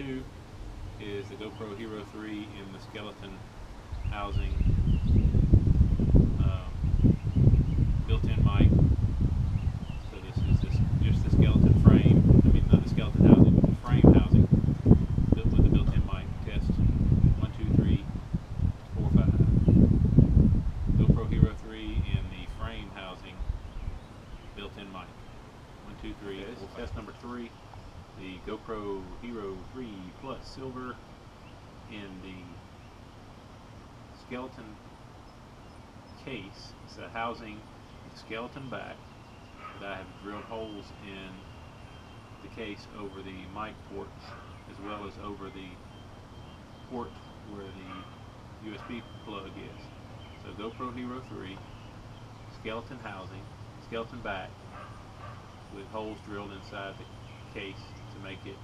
two is the GoPro Hero 3 in the skeleton housing. Um, built-in mic. So this is this, just the skeleton frame. I mean, not the skeleton housing, but the frame housing built with the built-in mic. Test one, two, three, four, five. GoPro Hero 3 in the frame housing, built-in mic. One, two, three. this is test number three. The GoPro Hero 3 Plus Silver in the skeleton case. It's a housing skeleton back that I have drilled holes in the case over the mic ports as well as over the port where the USB plug is. So GoPro Hero 3, skeleton housing, skeleton back with holes drilled inside the case make it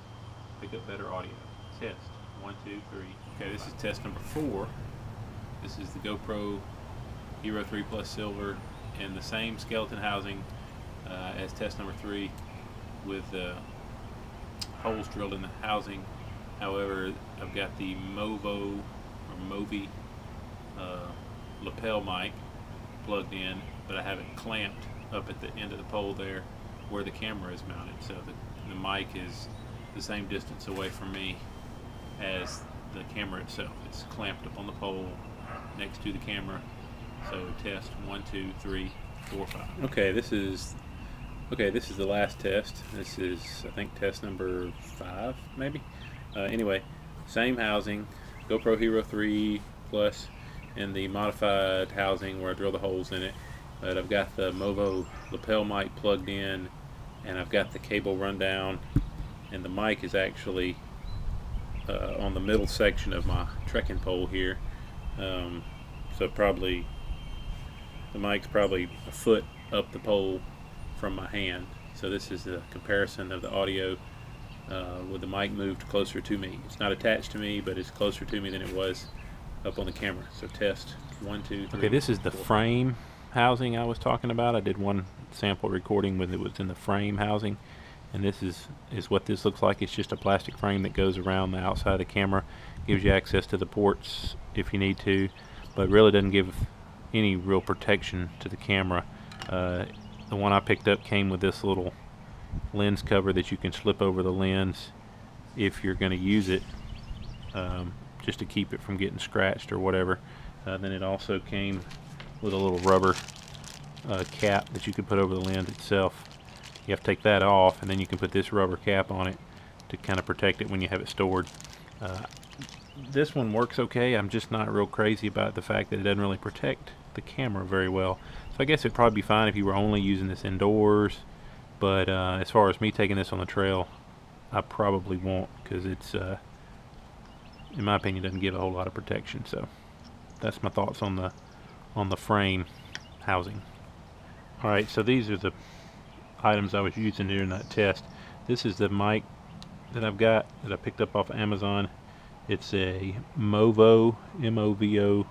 pick up better audio. Test. One, two, three. Okay, this is test number four. This is the GoPro Hero 3 Plus Silver in the same skeleton housing uh, as test number three with uh, holes drilled in the housing. However, I've got the Movo or Movi uh, lapel mic plugged in, but I have it clamped up at the end of the pole there where the camera is mounted. So the, the mic is the same distance away from me as the camera itself. It's clamped up on the pole next to the camera. So test one, two, three, four, five. Okay, this is okay. This is the last test. This is I think test number five, maybe. Uh, anyway, same housing, GoPro Hero 3 Plus, in the modified housing where I drill the holes in it. But I've got the Movo lapel mic plugged in, and I've got the cable run down, and the mic is actually uh, on the middle section of my trekking pole here. Um, so probably the mic's probably a foot up the pole from my hand. So this is the comparison of the audio uh, with the mic moved closer to me. It's not attached to me, but it's closer to me than it was up on the camera. So test one, two, three. Okay, this is the four. frame housing I was talking about. I did one sample recording when it was in the frame housing and this is is what this looks like. It's just a plastic frame that goes around the outside of the camera gives you access to the ports if you need to but really doesn't give any real protection to the camera. Uh, the one I picked up came with this little lens cover that you can slip over the lens if you're going to use it um, just to keep it from getting scratched or whatever. Uh, then it also came with a little rubber uh, cap that you could put over the lens itself you have to take that off and then you can put this rubber cap on it to kind of protect it when you have it stored. Uh, this one works okay. I'm just not real crazy about the fact that it doesn't really protect the camera very well. So I guess it'd probably be fine if you were only using this indoors. But uh, as far as me taking this on the trail, I probably won't because it's, uh, in my opinion, doesn't give a whole lot of protection. So that's my thoughts on the on the frame housing. All right, so these are the items I was using during that test. This is the mic that I've got that I picked up off of Amazon. It's a Movo, M-O-V-O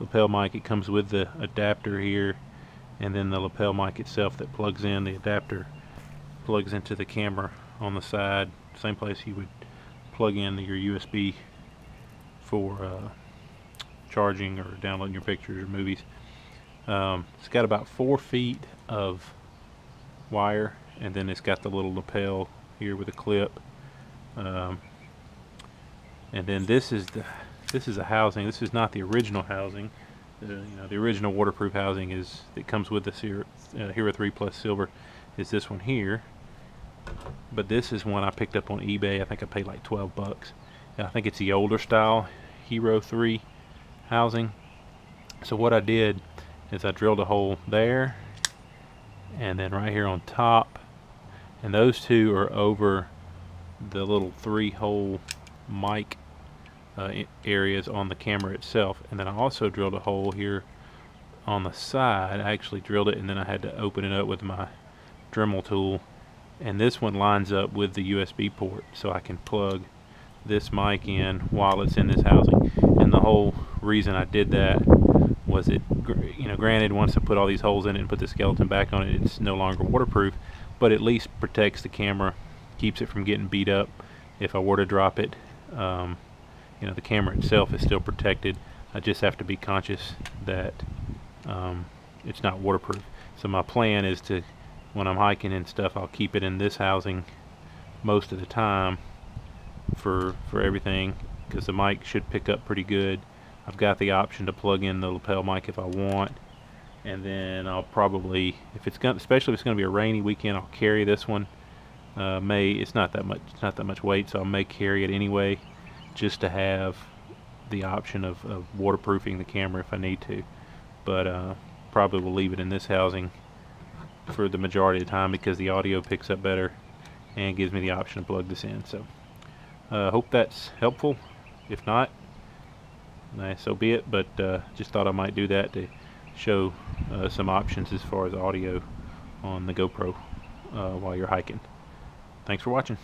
lapel mic. It comes with the adapter here and then the lapel mic itself that plugs in. The adapter plugs into the camera on the side, same place you would plug in your USB for uh, charging or downloading your pictures or movies. Um, it's got about four feet of wire and then it's got the little lapel here with a clip. Um, and then this is the this is a housing this is not the original housing. Uh, you know the original waterproof housing is that comes with Hero, uh, Hero 3 Plus Silver is this one here. But this is one I picked up on eBay. I think I paid like 12 bucks. I think it's the older style Hero 3 housing. So what I did is I drilled a hole there and then right here on top. And those two are over the little three hole mic uh, areas on the camera itself. And then I also drilled a hole here on the side. I actually drilled it and then I had to open it up with my Dremel tool. And this one lines up with the USB port so I can plug this mic in while it's in this housing and the whole reason I did that was it you know granted once I put all these holes in it and put the skeleton back on it it's no longer waterproof but at least protects the camera keeps it from getting beat up if I were to drop it. Um, you know, the camera itself is still protected. I just have to be conscious that um, it's not waterproof. So my plan is to, when I'm hiking and stuff, I'll keep it in this housing most of the time for for everything because the mic should pick up pretty good. I've got the option to plug in the lapel mic if I want. And then I'll probably if it's going especially if it's going to be a rainy weekend I'll carry this one. Uh, may it's not that much not that much weight so I may carry it anyway just to have the option of, of waterproofing the camera if I need to. But uh, probably will leave it in this housing for the majority of the time because the audio picks up better and gives me the option to plug this in so. Uh, hope that's helpful if not nice so be it but uh, just thought I might do that to show uh, some options as far as audio on the GoPro uh, while you're hiking. Thanks for watching.